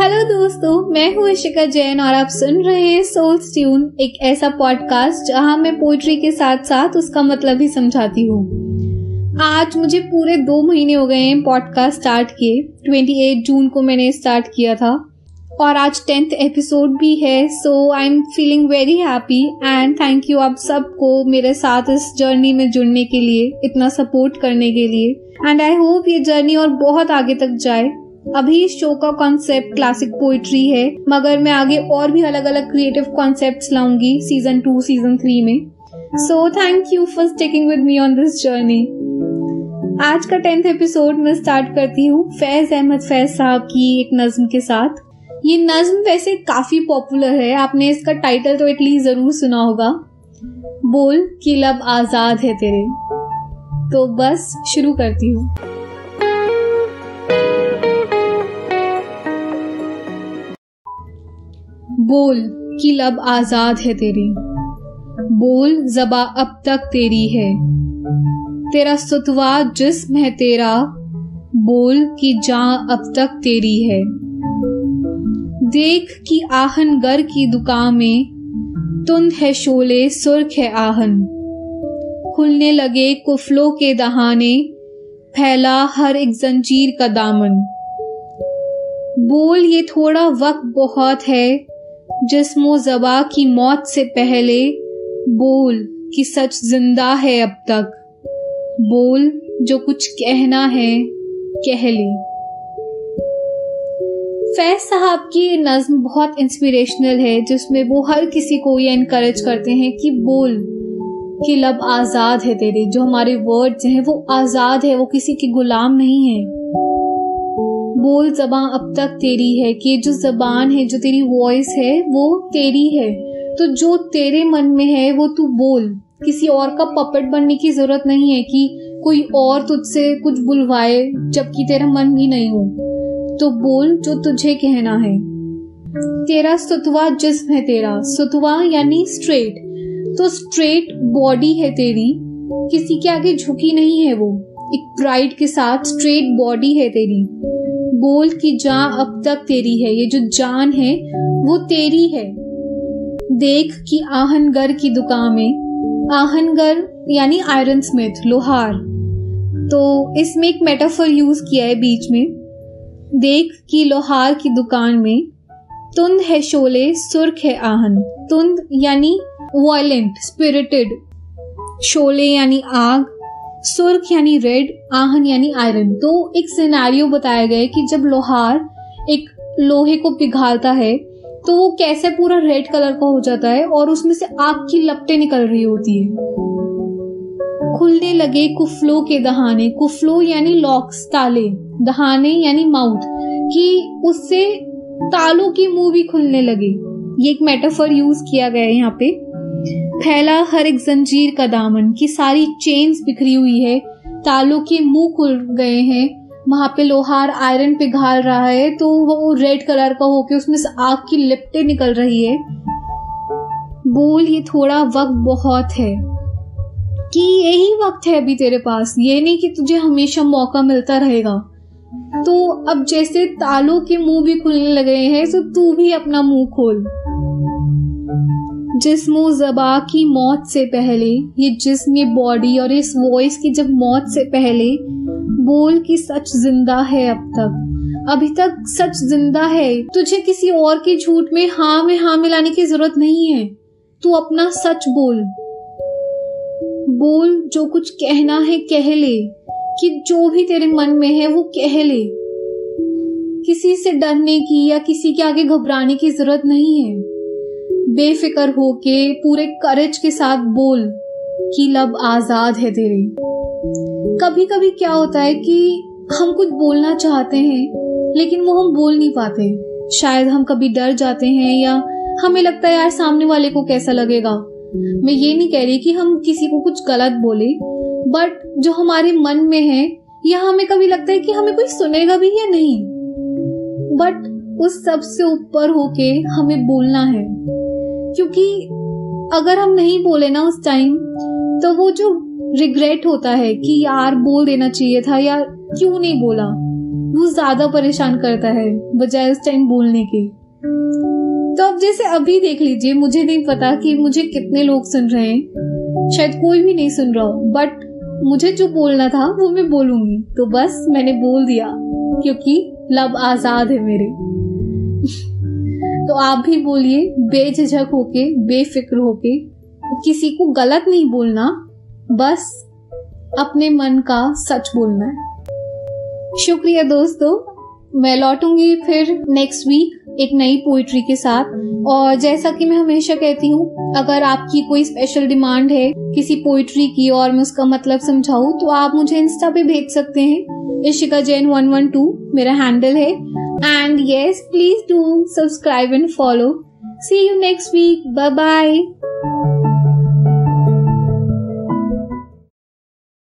Hello दोस्तों, मैं हूँ इशिका जैन और आप सुन रहे हैं सोल ट्यून एक ऐसा पॉडकास्ट जहाँ मैं पोइट्री के साथ साथ उसका मतलब भी समझाती हूँ। आज मुझे पूरे दो महीने हो गए हैं पॉडकास्ट स्टार्ट किए। 28 जून को मैंने स्टार्ट किया था। और आज टेंथ एपिसोड भी है so I am feeling very happy and thank you आप सबको मेरे साथ इस जर्नी में जुड़ने के लिए, इतना सपोर्ट करने के लिए। एंड आई होप ये जर्नी और बहुत आगे तक जाए। अभी इस शो का कॉन्सेप्ट क्लासिक पोइट्री है, मगर मैं आगे और भी अलग अलग क्रिएटिव कॉन्सेप्ट लाऊँगी सीज़न टू सीज़न थ्री में। So thank you for sticking with me on this journey आज का टेंथ एपिसोड में स्टार्ट करती हूँ फैज अहमद फैज साहब की एक नज्म के साथ। ये नज्म वैसे काफ़ी पॉपुलर है, आपने इसका टाइटल तो एटलीस्ट ज़रूर सुना होगा। बोल कि लब आज़ाद है तेरे। तो बस शुरू करती हूँ। बोल कि लब आज़ाद है तेरी। बोल जबा अब तक तेरी है। तेरा सुतवा जिस्म है तेरा। बोल कि जा अब तक तेरी है। देख कि आहन गर की दुकान में तुंद है शोले सुर्ख है आहन। खुलने लगे कुफलों के दहाने। फैला हर एक जंजीर का दामन। बोल ये थोड़ा वक्त बहुत है। जिस्मो जबा की मौत से पहले बोल कि सच ज़िंदा है अब तक। बोल जो कुछ कहना है, कह ले। फैज साहब की नज्म बहुत इंस्पिरेशनल है, जिसमें वो हर किसी को ये इनकरेज करते हैं कि बोल कि लब आज़ाद है तेरे, जो हमारे वर्ड्स हैं, वो आज़ाद है, वो किसी के गुलाम नहीं है। बोल जबान अब तक तेरी है कि जो जबान है, जो तेरी वॉइस है, वो तेरी है। तो जो तेरे मन में है, वो तू बोल। किसी और का पपट बनने की ज़रूरत नहीं है कि कोई और तुझसे कुछ बुलवाए, जबकि तेरा मन भी नहीं हो। तो बोल जो तुझे कहना है। तेरा सुतवा जिस्म है तेरा। सुतवा यानी स्ट्रेट तो स्ट्रेट बॉडी है तेरी। किसी के आगे झुकी नहीं है वो। एक प्राइड के साथ स्ट्रेट बॉडी है तेरी। बोल की जा अब तक तेरी है। ये जो जान है, वो तेरी है। देख कि आहनगर की दुकान में आहनगर यानी आयरन स्मिथ लोहार। तो इसमें एक मेटाफर यूज़ किया है बीच में। देख कि लोहार की दुकान में, तुंद है शोले, सुर्ख है आहन। तुंद यानी वायलेंट स्पिरिटेड शोले यानी आग सुर्ख यानी रेड, आहन यानी आयरन। तो एक सिनेरियो बताया गया है कि जब लोहार एक लोहे को पिघालता है तो वो कैसे पूरा रेड कलर का हो जाता है और उसमें से आग की लपटें निकल रही होती है। खुलने लगे कुफलो के दहाने। कुफलो यानी लॉक्स ताले। दहाने यानी माउथ कि उससे तालों की मुँह भी खुलने लगे। ये एक मेटाफर यूज़ किया गया है यहाँ पे। फैला हर एक जंजीर का दामन, की सारी चेन्स बिखरी हुई है, तालों के मुँह खुल गए हैं। वहाँ पे लोहार आयरन पे घाल रहा है तो वो रेड कलर का होके उसमें से आग की लिपटे निकल रही है। बोल, ये थोड़ा वक्त बहुत है। कि यही वक्त है अभी तेरे पास। ये नहीं कि तुझे हमेशा मौका मिलता रहेगा। तो अब जैसे तालों के मुँह भी खुलने लगे हैं तो तू भी अपना मुँह खोल। जिस्मो जबा की मौत से पहले, ये जिस्म, ये बॉडी और इस वॉइस की जब मौत से पहले, बोल की सच ज़िंदा है अब तक। अभी तक सच ज़िंदा है, तुझे किसी और के झूठ में हाँ में हाँ मिलाने की ज़रूरत नहीं है। तू अपना सच बोल। बोल जो कुछ कहना है कह ले, कि जो भी तेरे मन में है वो कह ले। किसी से डरने की या किसी के आगे घबराने की ज़रूरत नहीं है। बेफिक्र होके पूरे करेज के साथ बोल कि लब आज़ाद है तेरे। कभी कभी क्या होता है कि हम कुछ बोलना चाहते हैं, लेकिन वो हम बोल नहीं पाते। शायद हम कभी डर जाते हैं या हमें लगता है, यार, सामने वाले को कैसा लगेगा? मैं ये नहीं कह रही कि हम किसी को कुछ गलत बोले बट जो हमारे मन में है, या हमें कभी लगता है कि हमें कोई सुनेगा भी या नहीं। बट उस सबसे ऊपर होके हमें बोलना है। क्योंकि अगर हम नहीं बोले ना उस टाइम तो वो जो रिग्रेट होता है कि यार बोल देना चाहिए था या क्यों नहीं बोला, वो ज़्यादा परेशान करता है, बजाय उस टाइम बोलने के। तो अब जैसे अभी देख लीजिए, मुझे नहीं पता कि मुझे कितने लोग सुन रहे हैं। शायद कोई भी नहीं सुन रहा हो बट मुझे जो बोलना था, वो मैं बोलूँगी। तो बस मैंने बोल दिया, क्योंकि लब आज़ाद है मेरे। तो आप भी बोलिए, बेझिझक होके, बेफिक्र होके, किसी को गलत नहीं बोलना, बस अपने मन का सच बोलना है। शुक्रिया दोस्तों, मैं लौटूँगी फिर नेक्स्ट वीक एक नई पोइट्री के साथ। और जैसा कि मैं हमेशा कहती हूँ, अगर आपकी कोई स्पेशल डिमांड है किसी पोइट्री की और मैं उसका मतलब समझाऊँ तो आप मुझे इंस्टा पे भेज सकते हैं। Ishika Jain one one two मेरा हैंडल है। And yes, please do subscribe and follow. See you next week. Bye bye.